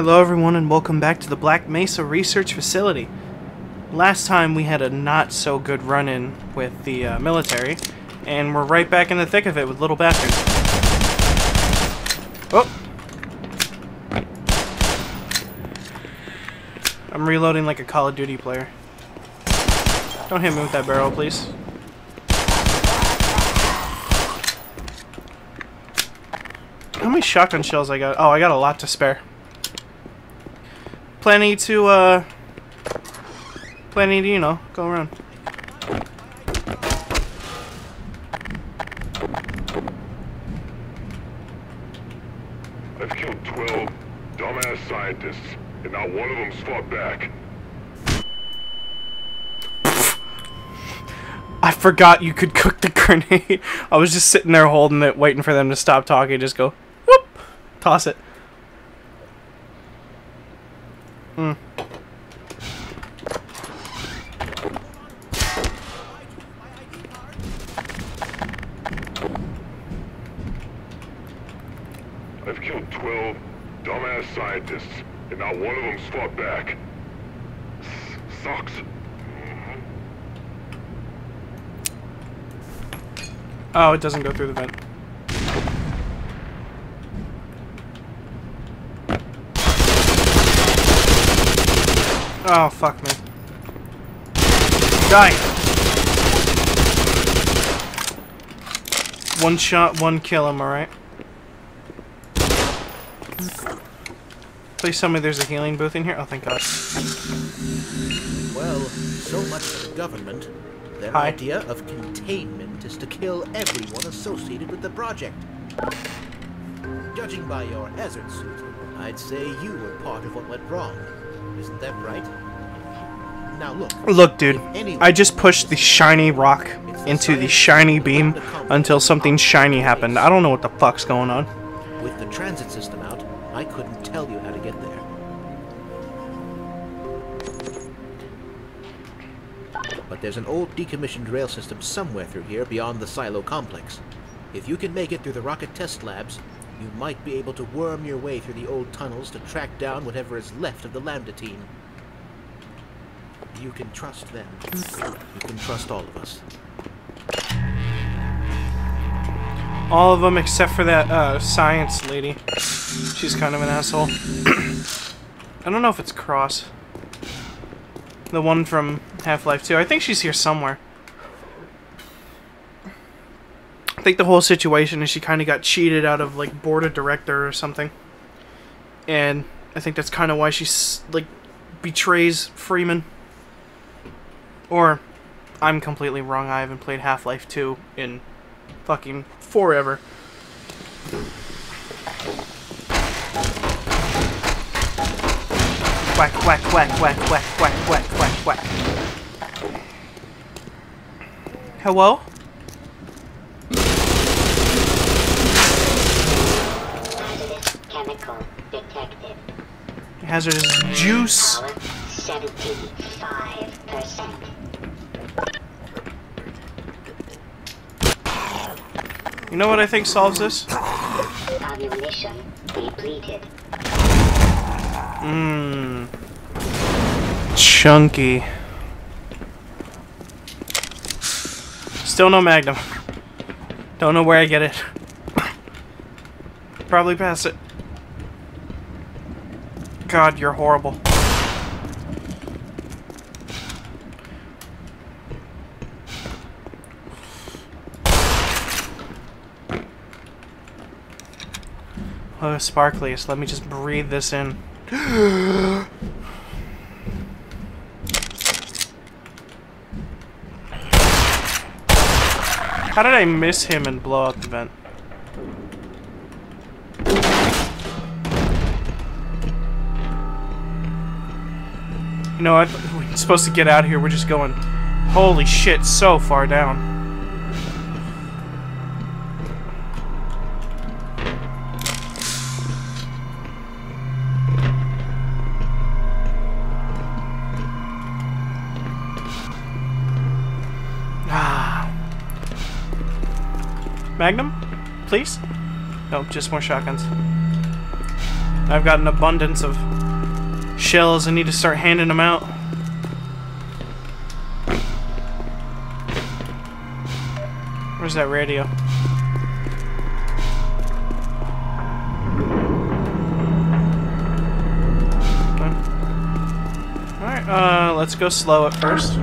Hello everyone and welcome back to the Black Mesa Research Facility. Last time we had a not so good run-in with the uh, military, and we're right back in the thick of it with little bastards. Oh! I'm reloading like a Call of Duty player. Don't hit me with that barrel, please. How many shotgun shells I got? Oh, I got a lot to spare. Plenty to, uh... Plenty to, you know, go around. I've killed 12 dumbass scientists, and not one of them's fought back. I forgot you could cook the grenade. I was just sitting there holding it, waiting for them to stop talking, just go, whoop, toss it. Hmm. I've killed 12 dumbass scientists, and not one of them's fought back. S sucks. Oh, it doesn't go through the vent. Oh, fuck me. Die! One shot, one kill, am I right? Please tell me there's a healing booth in here. Oh, thank God. Well, so much for the government. Their Hi. idea of containment is to kill everyone associated with the project. Judging by your hazard suit, I'd say you were part of what went wrong. Isn't that right? Now look, Look, dude. I just pushed the shiny rock into the shiny beam until something shiny happened. I don't know what the fuck's going on. with the transit system out, I couldn't tell you how to get there. But there's an old decommissioned rail system somewhere through here beyond the silo complex. If you can make it through the rocket test labs, you might be able to worm your way through the old tunnels to track down whatever is left of the Lambda team. You can trust them. You can trust all of us. All of them except for that uh, science lady. She's kind of an asshole. I don't know if it's Cross. The one from Half-Life 2. I think she's here somewhere. I think the whole situation is she kind of got cheated out of like board of director or something. And I think that's kind of why she like betrays Freeman. Or I'm completely wrong. I haven't played Half-Life 2 in fucking forever. Whack, whack, whack, whack, whack, whack, whack, whack, whack. Hello? Hazardous chemical detected. Hazardous juice. 75%. You know what I think solves this? Mmm. Chunky. Still no Magnum. Don't know where I get it. Probably pass it. God, you're horrible. Oh, sparkliest. Let me just breathe this in. How did I miss him and blow out the vent? You know what? We're supposed to get out of here. We're just going. Holy shit, so far down. Ah. Magnum? Please? No, just more shotguns. I've got an abundance of shells. I need to start handing them out. Where's that radio? Alright, uh, let's go slow at first.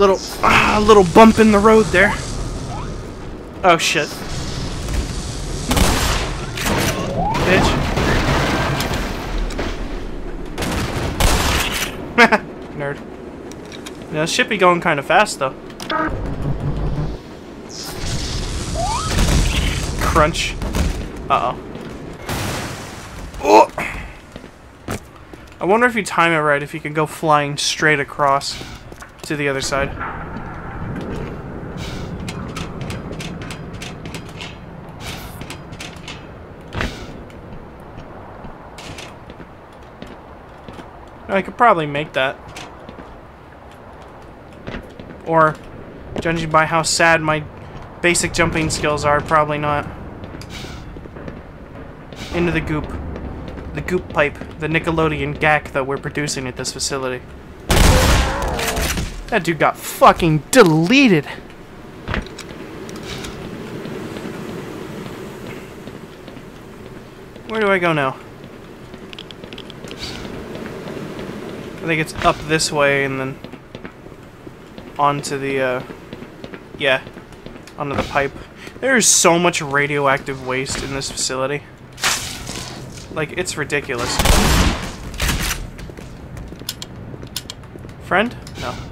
Little, ah, little bump in the road there. Oh shit. Bitch. Nerd. Yeah, this should be going kind of fast though. Crunch. Uh oh. Oh! I wonder if you time it right, if you can go flying straight across to the other side. I could probably make that. Or, judging by how sad my basic jumping skills are, probably not. Into the goop. The goop pipe. The Nickelodeon Gak that we're producing at this facility. That dude got fucking deleted. Where do I go now? I think it's up this way and then onto the, uh, yeah, onto the pipe. There is so much radioactive waste in this facility. Like, it's ridiculous. Friend? No.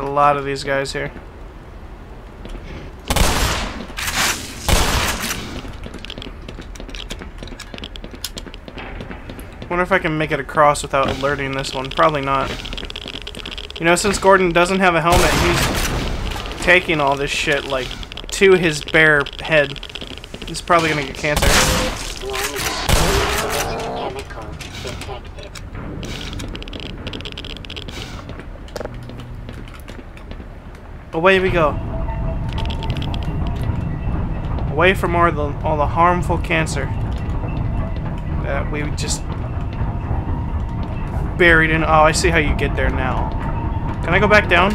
A lot of these guys here. Wonder if I can make it across without alerting this one. Probably not. You know, since Gordon doesn't have a helmet, he's taking all this shit, like, to his bare head. He's probably gonna get cancer. Chemical detected. Away we go. Away from all the, all the harmful cancer that we just buried in. Oh, I see how you get there now. Can I go back down?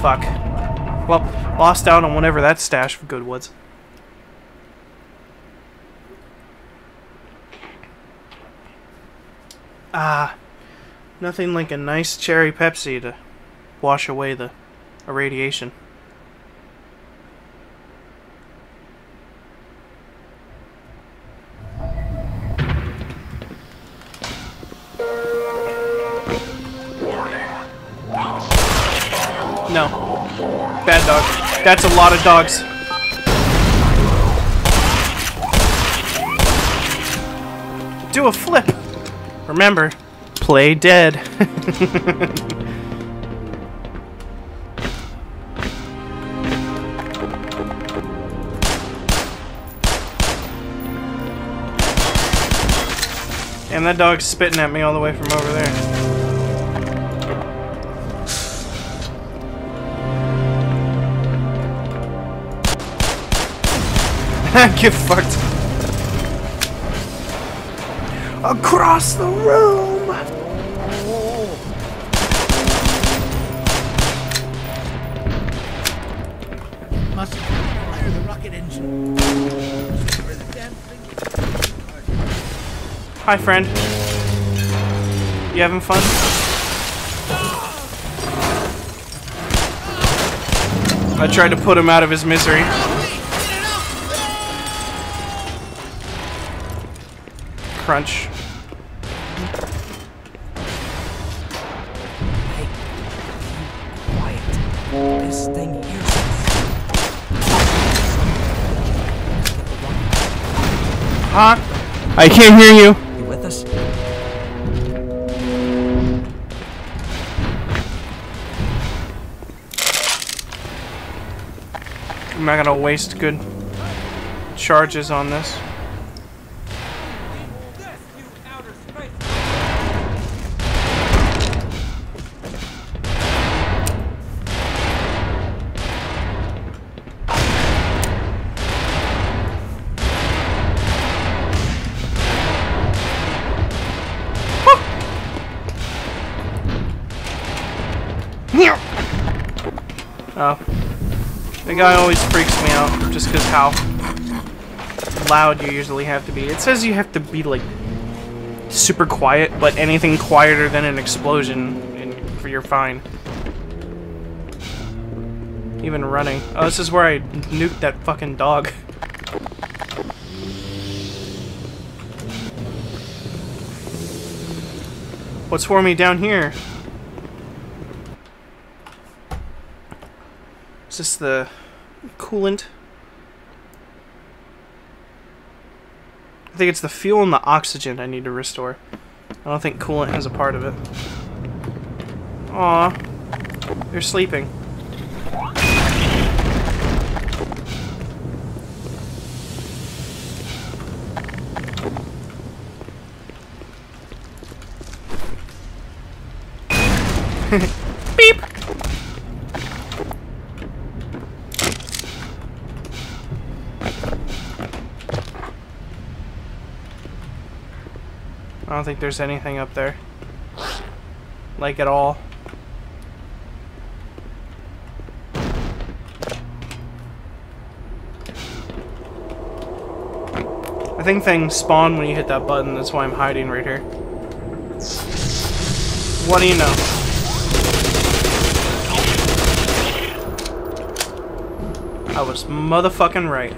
Fuck. Well, lost out on whatever that stash of good was. Ah, nothing like a nice cherry Pepsi to wash away the irradiation. No. Bad dog. That's a lot of dogs. Do a flip. Remember, play dead. And that dog's spitting at me all the way from over there. Get fucked. Across the room! Hi, friend. You having fun? I tried to put him out of his misery. Crunch. Huh? I can't hear you. I'm not gonna waste good charges on this. Guy always freaks me out just because how loud you usually have to be. It says you have to be like super quiet, but anything quieter than an explosion and you're fine. Even running. Oh, this is where I nuked that fucking dog. What's for me down here? Is this the coolant? I think it's the fuel and the oxygen I need to restore. I don't think coolant has a part of it. Aw. They're sleeping. Don't think there's anything up there. Like at all. I think things spawn when you hit that button, that's why I'm hiding right here. What do you know? I was motherfucking right.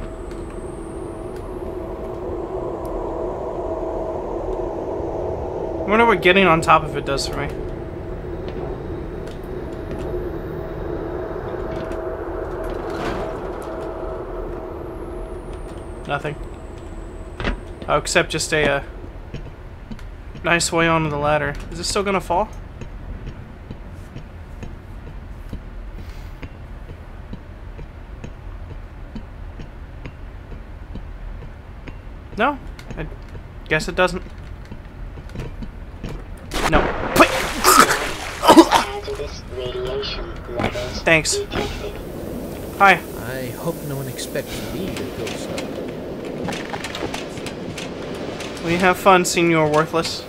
I wonder what getting on top of it does for me. Nothing. Oh, except just a uh, nice way onto the ladder. Is it still gonna fall? No, I guess it doesn't. No. Wait. Hazardous radiation levels Thanks. Hi. I hope no one expects me to go. Will you have fun, Senor Worthless?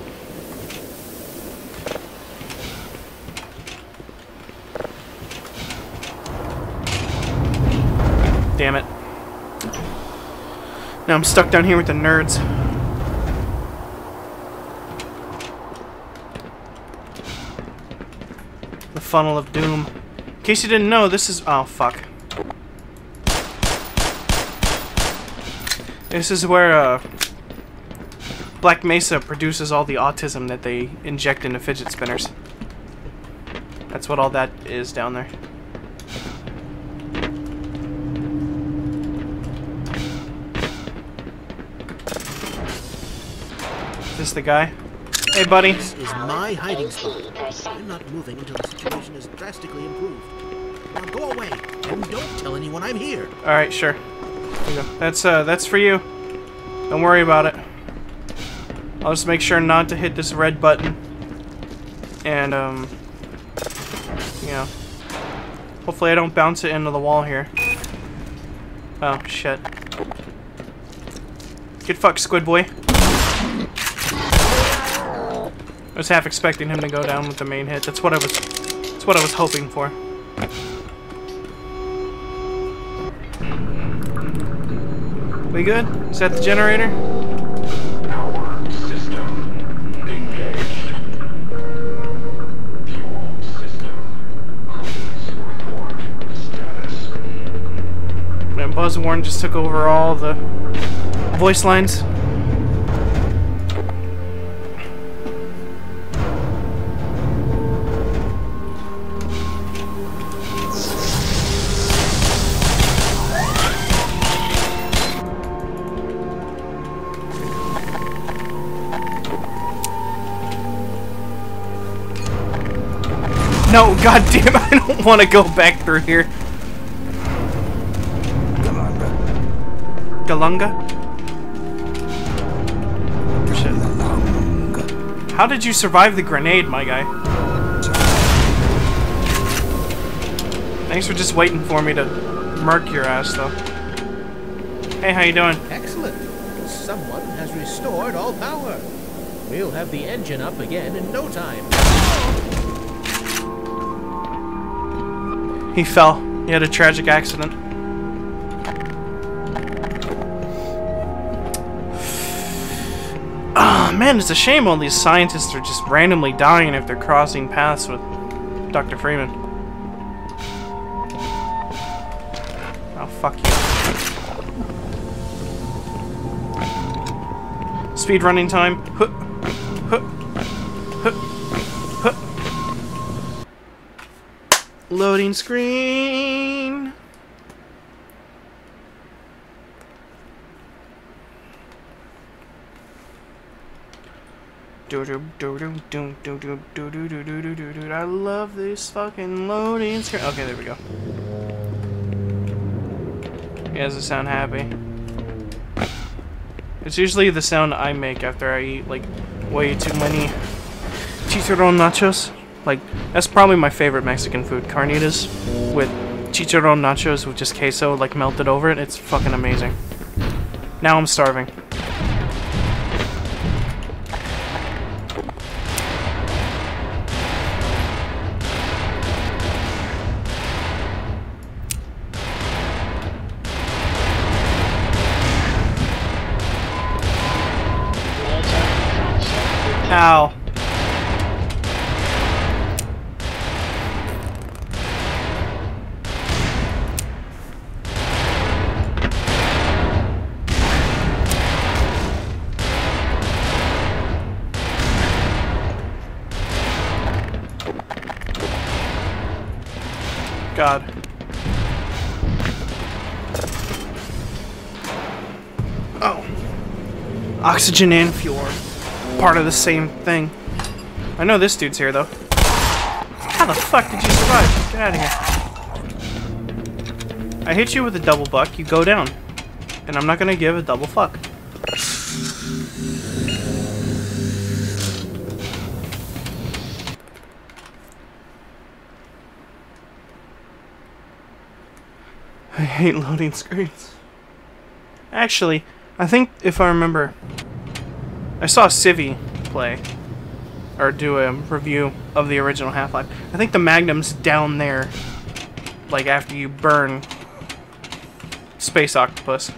Damn it. Now I'm stuck down here with the nerds. The funnel of doom. In case you didn't know, this is... Oh, fuck. This is where, uh... Black Mesa produces all the autism that they inject into fidget spinners. That's what all that is down there. Is this the guy? Hey, buddy. This is my hiding spot. I'm not moving until the situation is drastically improved. Now go away and don't tell anyone I'm here. All right, sure. Here. That's uh, that's for you. Don't worry about it. I'll just make sure not to hit this red button. And um, you know, hopefully I don't bounce it into the wall here. Oh shit. Get fucked, Squid Boy. I was half expecting him to go down with the main hit. That's what I was. That's what I was hoping for. We good? Is that the generator? Power system engaged. Fuel system. Please report status. And Buzzworn just took over all the voice lines. No, god goddamn, I don't want to go back through here. Galunga? Shit. How did you survive the grenade, my guy? Thanks for just waiting for me to murk your ass, though. Hey, how you doing? Excellent. Someone has restored all power. We'll have the engine up again in no time. He fell. He had a tragic accident. Ah, man, it's a shame all these scientists are just randomly dying if they're crossing paths with Dr. Freeman. Oh, fuck you. Speed running time. Huh, Loading screen. Do do do do do do do do do do do do do do. I love this fucking loading screen. Okay, there we go. He doesn't sound happy. It's usually the sound I make after I eat like way too many chicharron nachos. Like that's probably my favorite Mexican food, carnitas with chicharron nachos with just queso like melted over it. It's fucking amazing. Now I'm starving. Ow. Oxygen and fuel part of the same thing. I know this dude's here, though. How the fuck did you survive? Get out of here. I hit you with a double buck, you go down. And I'm not gonna give a double fuck. I hate loading screens. Actually, I think if I remember, I saw Civi play or do a review of the original Half-Life. I think the Magnum's down there, like after you burn Space Octopus.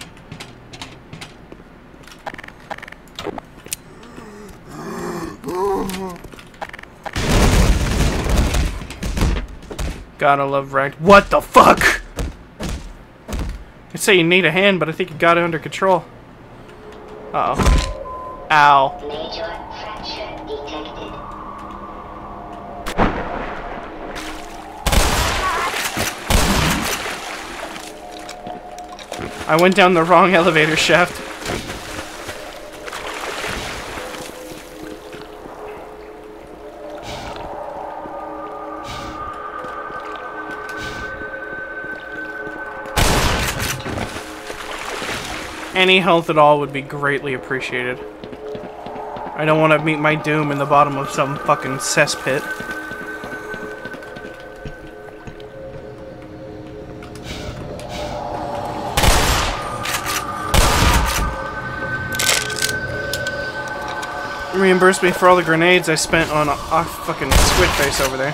Gotta love right. What the fuck? I'd say you need a hand, but I think you got it under control. Uh oh. Ow. Major fracture detected. I went down the wrong elevator shaft. Any health at all would be greatly appreciated. I don't want to meet my doom in the bottom of some fucking cesspit. Reimburse me for all the grenades I spent on a, a fucking squid face over there.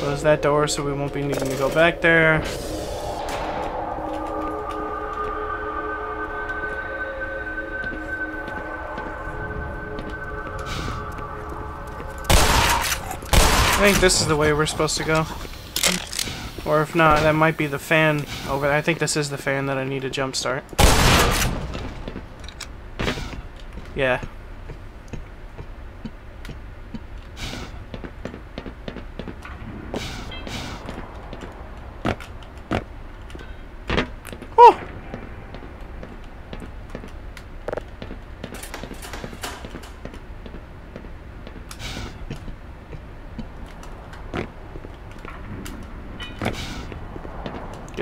Close that door so we won't be needing to go back there. I think this is the way we're supposed to go. Or if not, that might be the fan over there. I think this is the fan that I need to jumpstart. Yeah.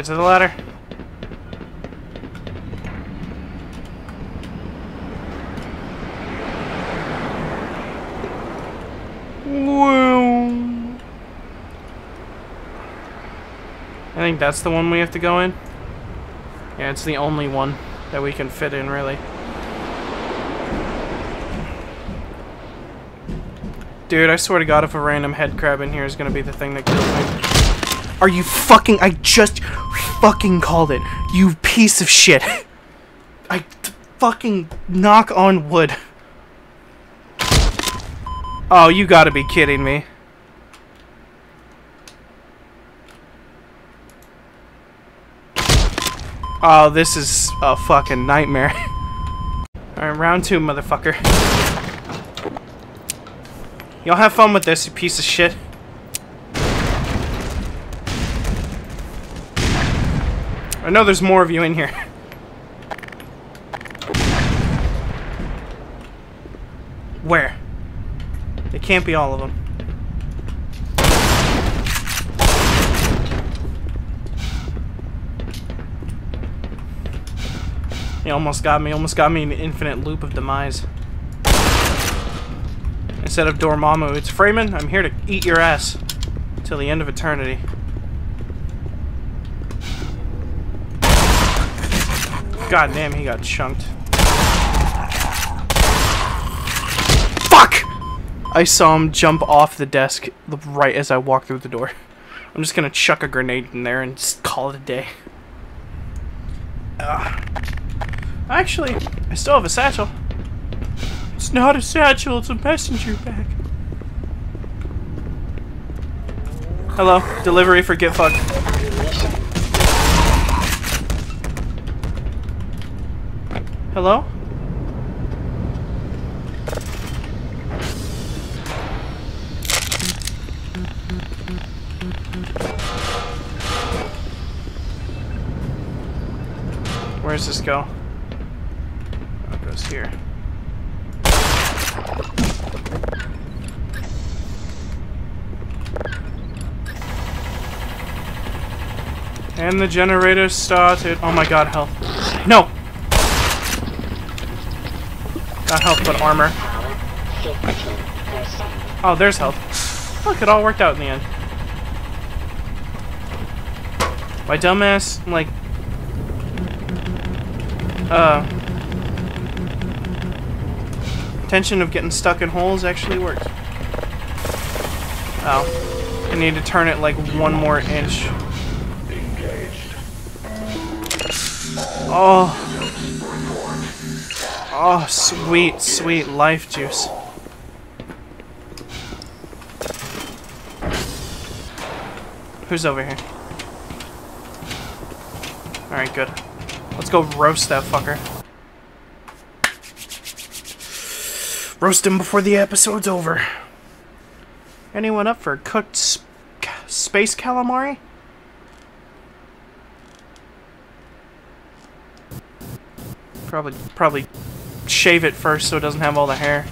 Get to the ladder. Woo. I think that's the one we have to go in. Yeah, it's the only one that we can fit in, really. Dude, I swear to God, if a random head crab in here is gonna be the thing that kills me. Are you fucking? I just fucking called it. You piece of shit. I fucking knock on wood. Oh, you gotta be kidding me. Oh, this is a fucking nightmare. Alright, round two, motherfucker. Y'all have fun with this, you piece of shit. I know there's more of you in here. Where? It can't be all of them. He almost got me, almost got me in the infinite loop of demise. Instead of Dormammu, it's Freeman, I'm here to eat your ass. Till the end of eternity. God damn, he got chunked. Fuck! I saw him jump off the desk right as I walked through the door. I'm just gonna chuck a grenade in there and just call it a day. Ugh. Actually, I still have a satchel. It's not a satchel, it's a messenger bag. Hello, delivery for Get Fucked. Hello? Where does this go? Oh, it goes here. And the generator started. Oh my god, health. No! Not health, but armor. Oh, there's health. Look, it all worked out in the end. My dumbass, like, uh, tension of getting stuck in holes actually worked. Oh, I need to turn it like one more inch. Oh. Oh, sweet, sweet life juice. Who's over here? Alright, good. Let's go roast that fucker. Roast him before the episode's over. Anyone up for cooked sp space calamari? Probably, probably shave it first so it doesn't have all the hair.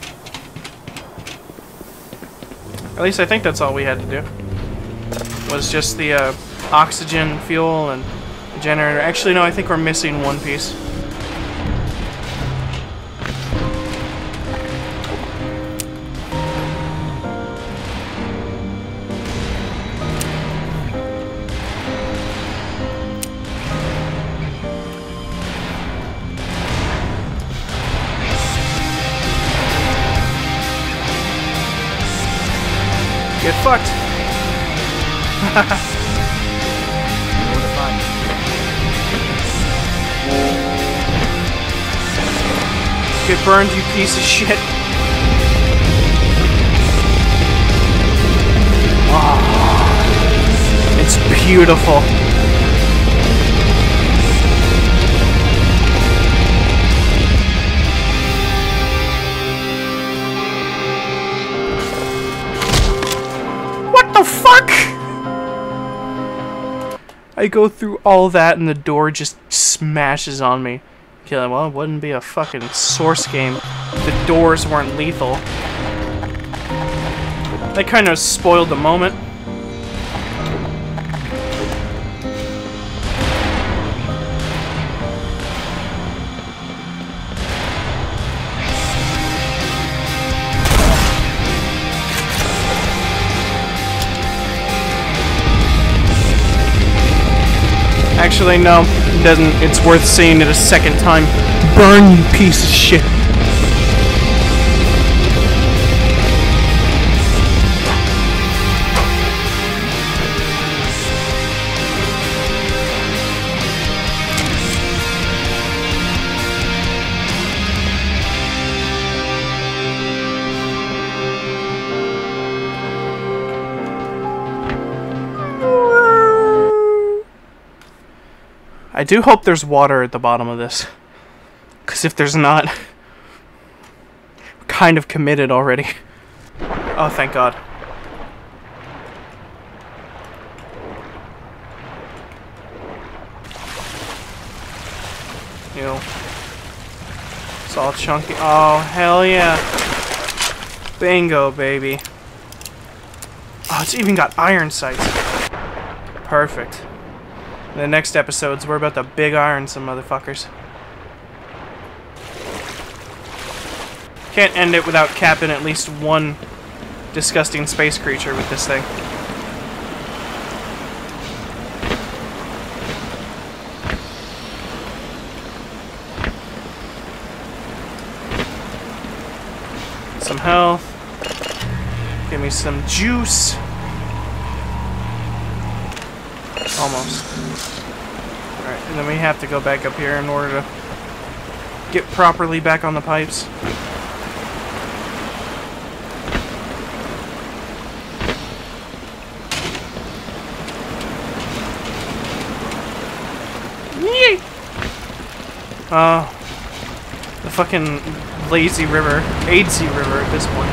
At least I think that's all we had to do. Was just the uh, oxygen, fuel, and generator. Actually, no, I think we're missing one piece. Get burned, you piece of shit. Ah, it's beautiful. What the fuck? I go through all that and the door just smashes on me. Well, it wouldn't be a fucking source game the doors weren't lethal. They kind of spoiled the moment. Actually, no, it doesn't. It's worth seeing it a second time. Burn, you piece of shit. I do hope there's water at the bottom of this. Because if there's not, kind of committed already. Oh, thank God. Ew. It's all chunky. Oh, hell yeah. Bingo, baby. Oh, it's even got iron sights. Perfect. The next episodes, we're about to big iron some motherfuckers. Can't end it without capping at least one disgusting space creature with this thing. Some health. Give me some juice. Almost. Alright, and then we have to go back up here in order to get properly back on the pipes. Yay! Uh, the fucking lazy river, Aidsy River at this point,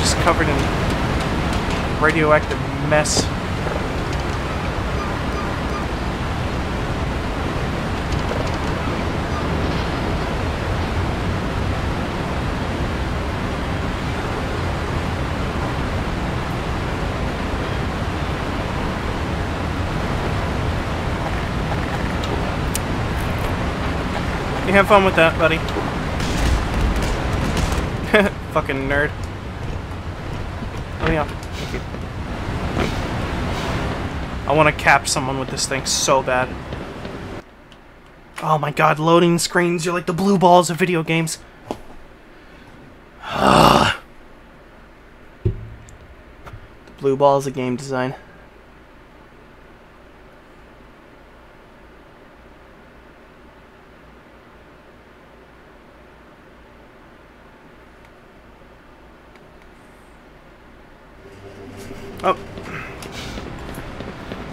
just covered in radioactive mess. You have fun with that, buddy. Fucking nerd. Oh yeah, thank you. I want to cap someone with this thing so bad. Oh my god, loading screens, you're like the blue balls of video games. the blue balls of game design.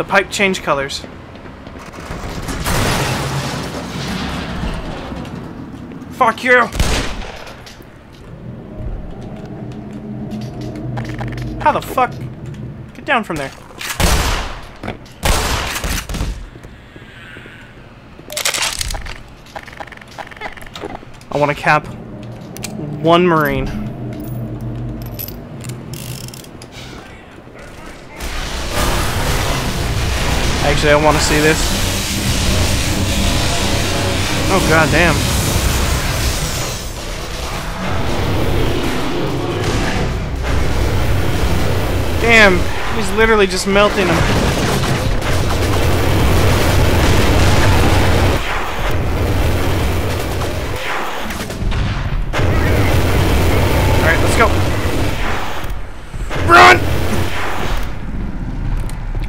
Pipe change colors. Fuck you! How the fuck? Get down from there. I want to cap one Marine. Actually, I want to see this. Oh, god damn. Damn, he's literally just melting him. Alright, let's go. Run!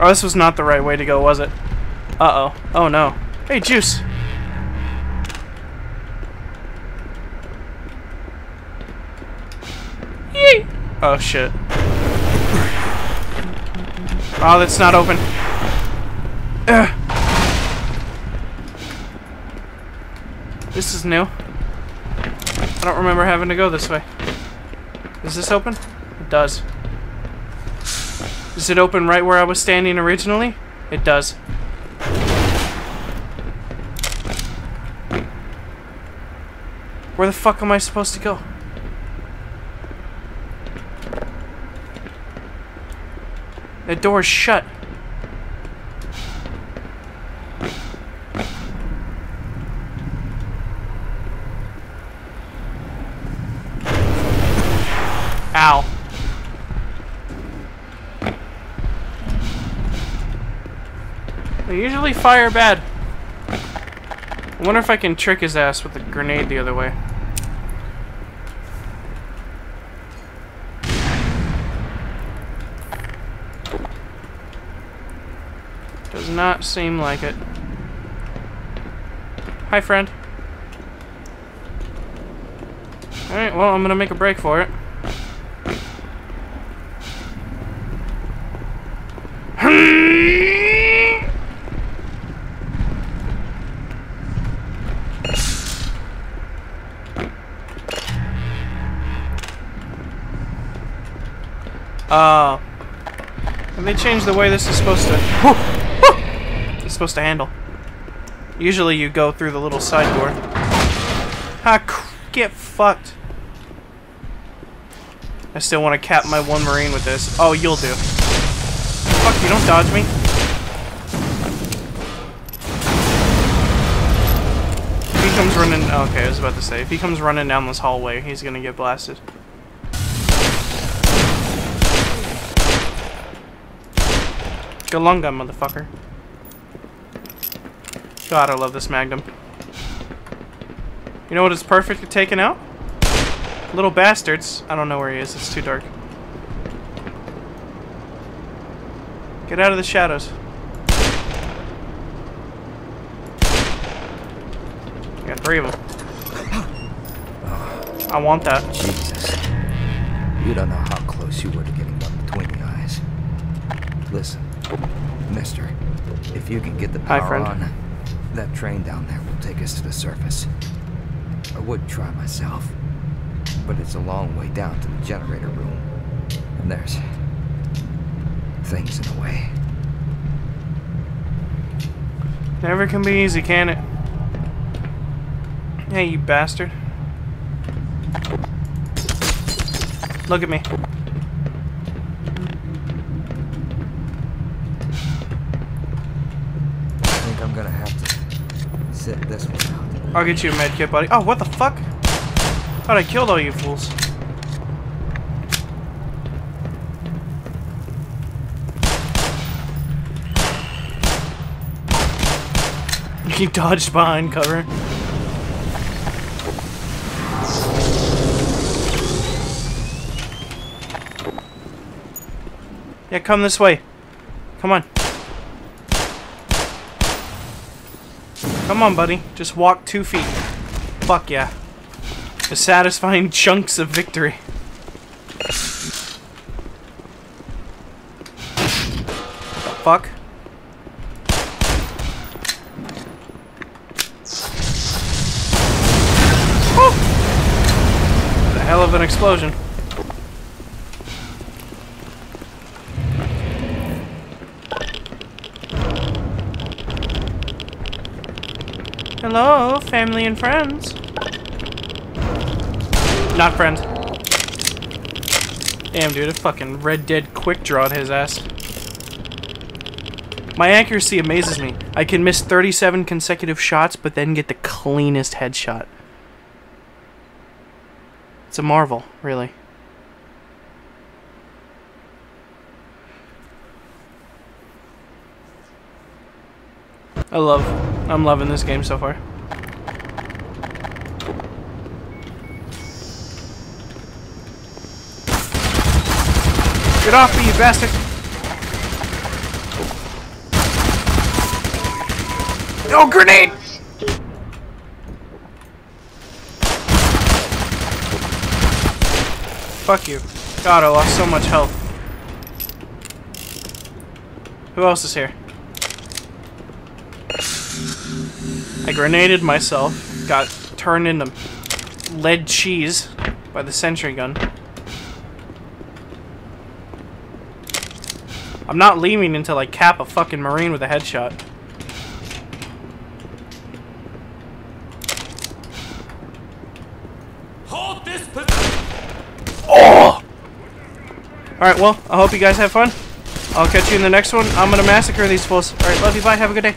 Oh, this was not the right way to go, was it? Uh-oh. Oh, no. Hey, Juice! Yee! Oh, shit. Oh, that's not open. Ugh. This is new. I don't remember having to go this way. Is this open? It does. Does it open right where I was standing originally? It does. Where the fuck am I supposed to go? The door's shut. Ow. Usually fire bad. I wonder if I can trick his ass with a grenade the other way. Does not seem like it. Hi, friend. Alright, well, I'm gonna make a break for it. Uh, have they changed the way this is supposed to... it's supposed to handle. Usually you go through the little side door. Ah, get fucked. I still want to cap my one marine with this. Oh, you'll do. Fuck you, don't dodge me. If he comes running... Okay, I was about to say. If he comes running down this hallway, he's gonna get blasted. Gun, motherfucker. God, I love this Magnum. You know what is perfect at taking out? Little bastards. I don't know where he is. It's too dark. Get out of the shadows. Got three of them. I want that. Jesus. You don't know how close you were to getting one between the eyes. Listen, mister, if you can get the Hi, power friend. on, that train down there will take us to the surface. I would try myself, but it's a long way down to the generator room. And there's things in the way. Never can be easy, can it? Hey, you bastard. Look at me. I think I'm gonna have to sit this one out. I'll get you a med kit, buddy. Oh, what the fuck? Thought I killed all you fools. He dodged behind cover. Yeah, come this way. Come on. Come on, buddy. Just walk two feet. Fuck yeah. The satisfying chunks of victory. Fuck? Whew. The hell of an explosion. Hello, family and friends. Not friends. Damn, dude, a fucking Red Dead quick drawed his ass. My accuracy amazes me. I can miss 37 consecutive shots, but then get the cleanest headshot. It's a marvel, really. I love, I'm loving this game so far. Get off me, you bastard! Oh, grenade! Fuck you. God, I lost so much health. Who else is here? I grenaded myself, got turned into lead cheese by the sentry gun. I'm not leaving until I cap a fucking marine with a headshot. Hold this position. Oh! Alright, well, I hope you guys have fun. I'll catch you in the next one. I'm gonna massacre these fools. Alright, love you, bye, have a good day.